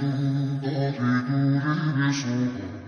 ضاغطون يبصرون